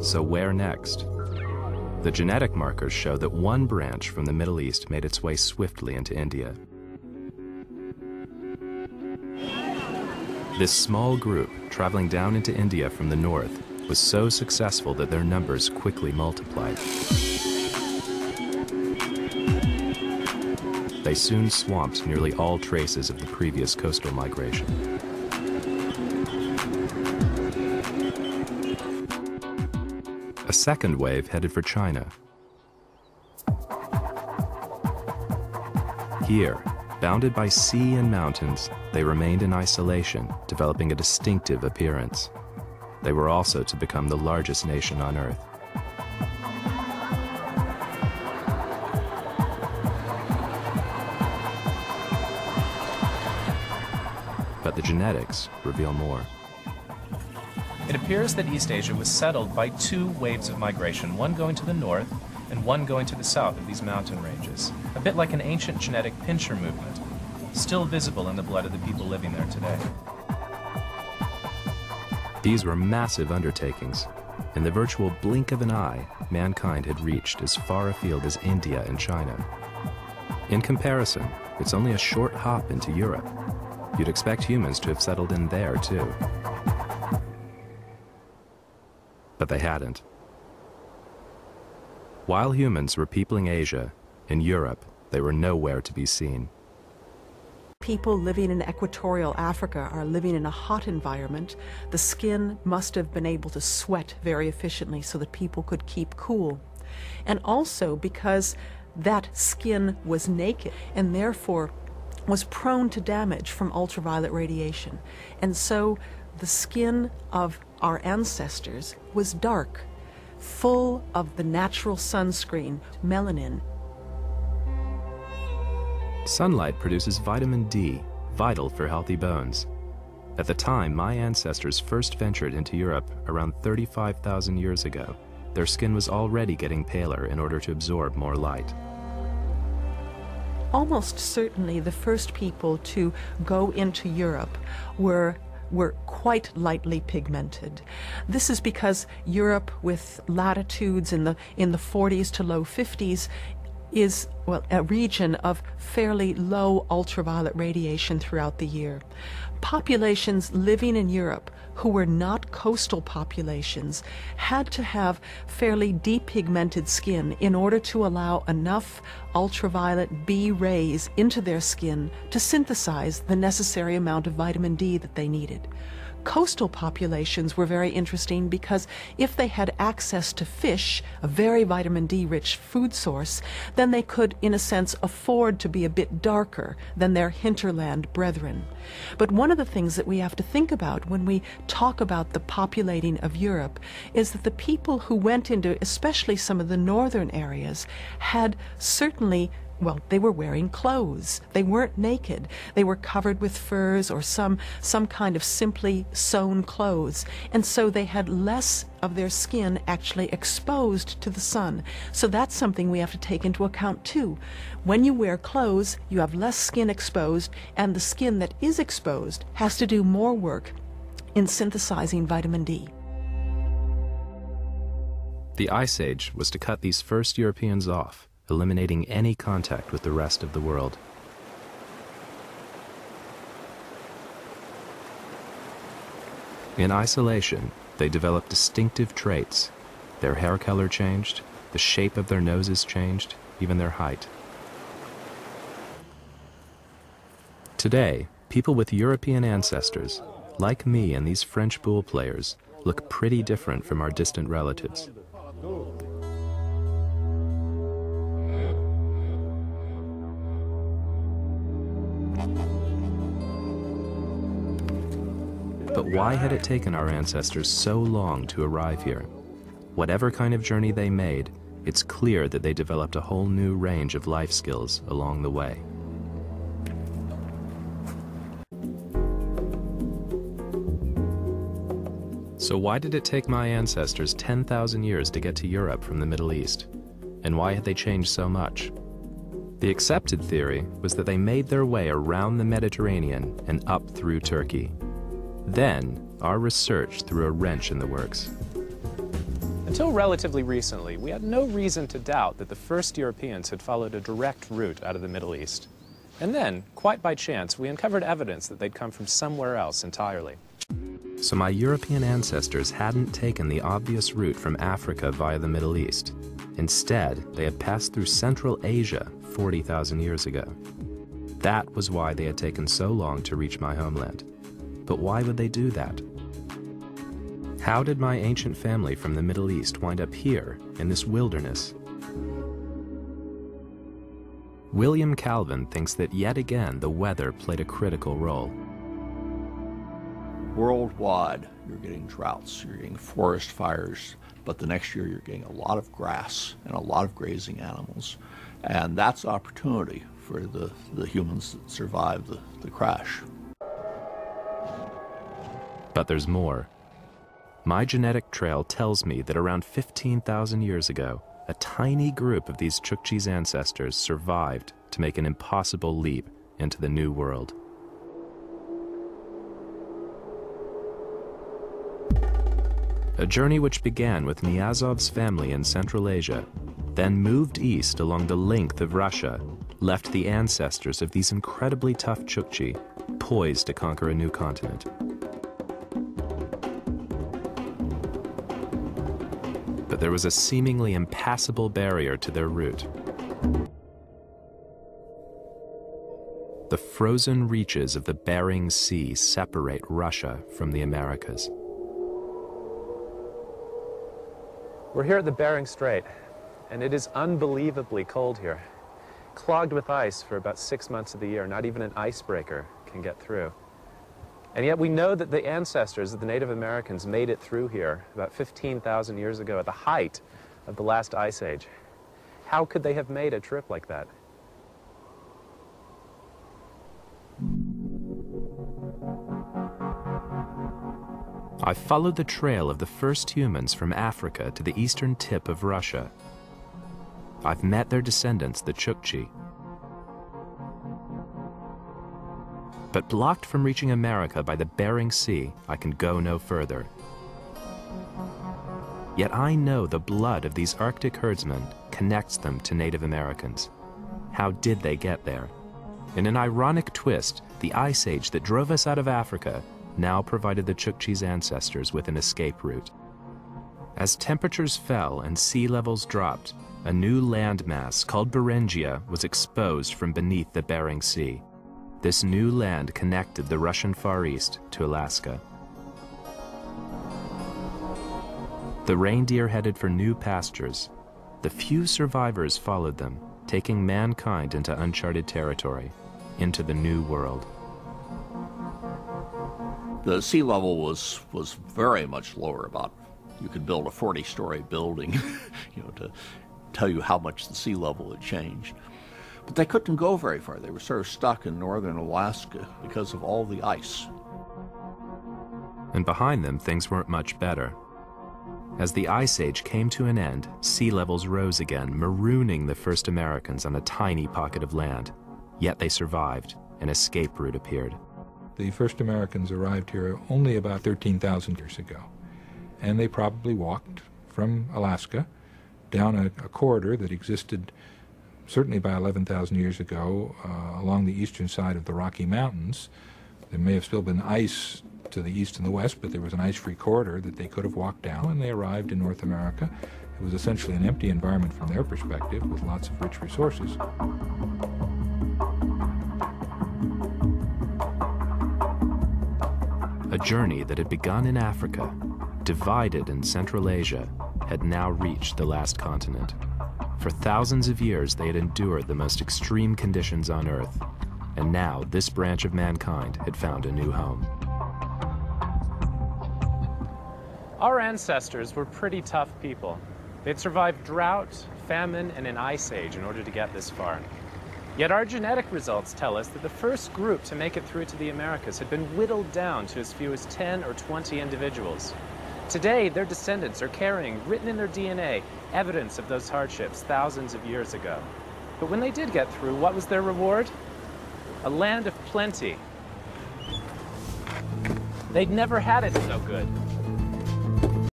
So where next? The genetic markers show that one branch from the Middle East made its way swiftly into India. This small group, traveling down into India from the north, was so successful that their numbers quickly multiplied. They soon swamped nearly all traces of the previous coastal migration. A second wave headed for China. Here, bounded by sea and mountains, they remained in isolation, developing a distinctive appearance. They were also to become the largest nation on Earth. But the genetics reveal more. It appears that East Asia was settled by two waves of migration, one going to the north and one going to the south of these mountain ranges, a bit like an ancient genetic pincher movement, still visible in the blood of the people living there today. These were massive undertakings. In the virtual blink of an eye, mankind had reached as far afield as India and China. In comparison, it's only a short hop into Europe. You'd expect humans to have settled in there too. But they hadn't. While humans were peopling Asia, in Europe, they were nowhere to be seen. People living in equatorial Africa are living in a hot environment. The skin must have been able to sweat very efficiently so that people could keep cool. And also because that skin was naked and therefore was prone to damage from ultraviolet radiation. And so the skin of our ancestors was dark, full of the natural sunscreen, melanin. Sunlight produces vitamin D, vital for healthy bones. At the time my ancestors first ventured into Europe around 35,000 years ago, their skin was already getting paler in order to absorb more light. Almost certainly the first people to go into Europe were were quite lightly pigmented. This is because Europe with latitudes in the in the 40s to low 50s is well a region of fairly low ultraviolet radiation throughout the year. Populations living in Europe who were not coastal populations had to have fairly depigmented skin in order to allow enough ultraviolet B rays into their skin to synthesize the necessary amount of vitamin D that they needed coastal populations were very interesting because if they had access to fish, a very vitamin D rich food source, then they could, in a sense, afford to be a bit darker than their hinterland brethren. But one of the things that we have to think about when we talk about the populating of Europe is that the people who went into, especially some of the northern areas, had certainly well, they were wearing clothes. They weren't naked. They were covered with furs or some, some kind of simply sewn clothes. And so they had less of their skin actually exposed to the sun. So that's something we have to take into account too. When you wear clothes, you have less skin exposed, and the skin that is exposed has to do more work in synthesizing vitamin D. The Ice Age was to cut these first Europeans off eliminating any contact with the rest of the world. In isolation, they developed distinctive traits. Their hair color changed, the shape of their noses changed, even their height. Today, people with European ancestors, like me and these French boules players, look pretty different from our distant relatives. But why had it taken our ancestors so long to arrive here? Whatever kind of journey they made, it's clear that they developed a whole new range of life skills along the way. So why did it take my ancestors 10,000 years to get to Europe from the Middle East? And why had they changed so much? The accepted theory was that they made their way around the Mediterranean and up through Turkey. Then, our research threw a wrench in the works. Until relatively recently, we had no reason to doubt that the first Europeans had followed a direct route out of the Middle East. And then, quite by chance, we uncovered evidence that they'd come from somewhere else entirely. So my European ancestors hadn't taken the obvious route from Africa via the Middle East. Instead, they had passed through Central Asia 40,000 years ago. That was why they had taken so long to reach my homeland. But why would they do that? How did my ancient family from the Middle East wind up here, in this wilderness? William Calvin thinks that yet again the weather played a critical role. Worldwide, you're getting droughts, you're getting forest fires, but the next year you're getting a lot of grass and a lot of grazing animals. And that's opportunity for the, the humans that survived the, the crash. But there's more. My genetic trail tells me that around 15,000 years ago, a tiny group of these Chukchi's ancestors survived to make an impossible leap into the New World. A journey which began with Niazov's family in Central Asia, then moved east along the length of Russia, left the ancestors of these incredibly tough Chukchi poised to conquer a new continent. but there was a seemingly impassable barrier to their route. The frozen reaches of the Bering Sea separate Russia from the Americas. We're here at the Bering Strait, and it is unbelievably cold here. Clogged with ice for about six months of the year, not even an icebreaker can get through. And yet we know that the ancestors of the Native Americans made it through here about 15,000 years ago at the height of the last ice age. How could they have made a trip like that? I followed the trail of the first humans from Africa to the eastern tip of Russia. I've met their descendants, the Chukchi, but blocked from reaching America by the Bering Sea, I can go no further. Yet I know the blood of these Arctic herdsmen connects them to Native Americans. How did they get there? In an ironic twist, the ice age that drove us out of Africa now provided the Chukchi's ancestors with an escape route. As temperatures fell and sea levels dropped, a new landmass called Beringia was exposed from beneath the Bering Sea. This new land connected the Russian Far East to Alaska. The reindeer headed for new pastures. The few survivors followed them, taking mankind into uncharted territory, into the new world. The sea level was, was very much lower, about you could build a 40 story building, you know, to tell you how much the sea level had changed. But they couldn't go very far. They were sort of stuck in northern Alaska because of all the ice. And behind them, things weren't much better. As the Ice Age came to an end, sea levels rose again, marooning the first Americans on a tiny pocket of land. Yet they survived. An escape route appeared. The first Americans arrived here only about 13,000 years ago. And they probably walked from Alaska down a, a corridor that existed certainly by 11,000 years ago, uh, along the eastern side of the Rocky Mountains. There may have still been ice to the east and the west, but there was an ice-free corridor that they could have walked down, and they arrived in North America. It was essentially an empty environment from their perspective, with lots of rich resources. A journey that had begun in Africa, divided in Central Asia, had now reached the last continent. For thousands of years, they had endured the most extreme conditions on Earth, and now this branch of mankind had found a new home. Our ancestors were pretty tough people. They'd survived drought, famine, and an ice age in order to get this far. Yet our genetic results tell us that the first group to make it through to the Americas had been whittled down to as few as 10 or 20 individuals. Today, their descendants are carrying, written in their DNA, evidence of those hardships thousands of years ago. But when they did get through, what was their reward? A land of plenty. They'd never had it so good.